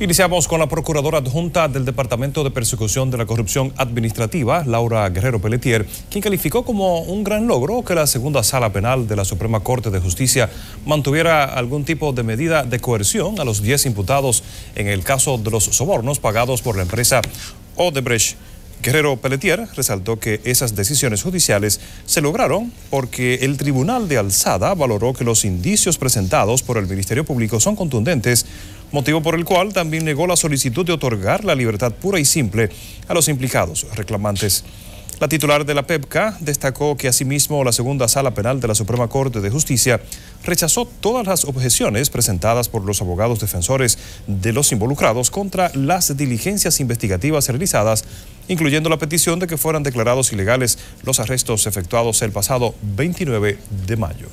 Iniciamos con la procuradora adjunta del Departamento de Persecución de la Corrupción Administrativa, Laura Guerrero Pelletier, quien calificó como un gran logro que la segunda sala penal de la Suprema Corte de Justicia mantuviera algún tipo de medida de coerción a los 10 imputados en el caso de los sobornos pagados por la empresa Odebrecht. Guerrero Pelletier resaltó que esas decisiones judiciales se lograron porque el Tribunal de Alzada valoró que los indicios presentados por el Ministerio Público son contundentes, motivo por el cual también negó la solicitud de otorgar la libertad pura y simple a los implicados reclamantes. La titular de la PEPCA destacó que asimismo la segunda sala penal de la Suprema Corte de Justicia rechazó todas las objeciones presentadas por los abogados defensores de los involucrados contra las diligencias investigativas realizadas, incluyendo la petición de que fueran declarados ilegales los arrestos efectuados el pasado 29 de mayo.